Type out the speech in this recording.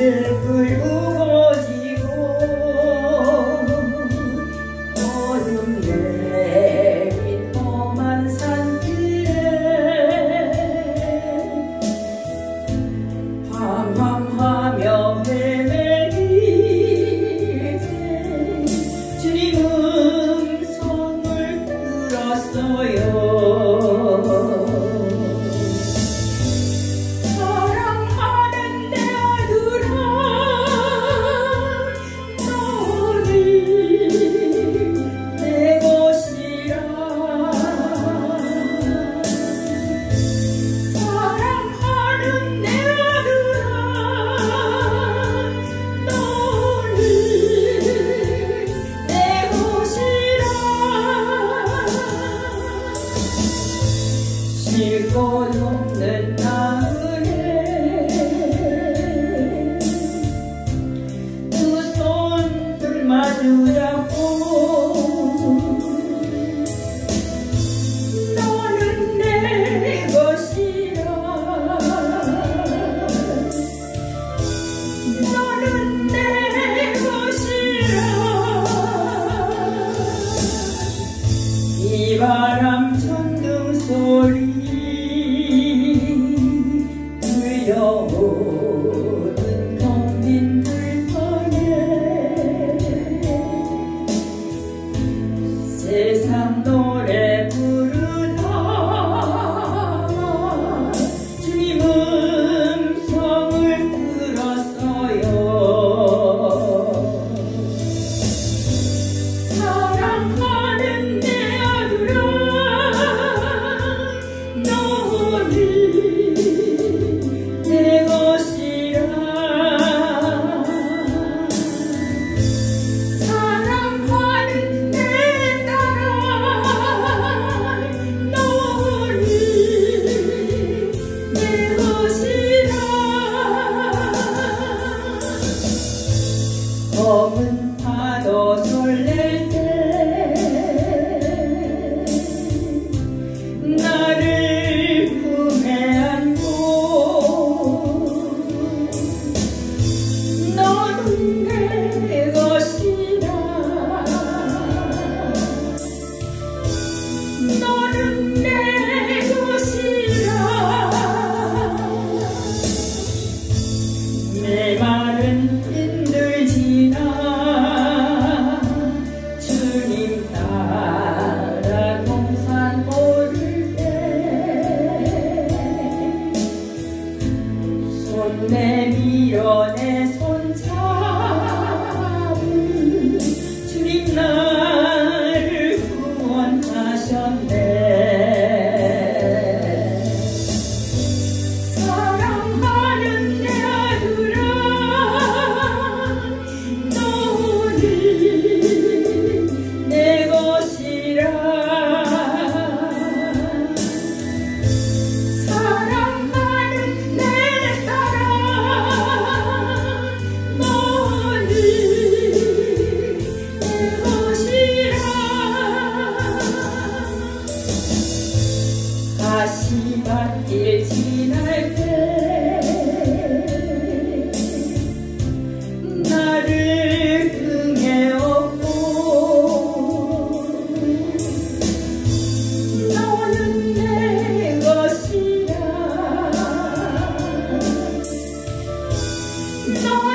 せ強 즐거 없는 나흘에 두 손들 마주잡고 So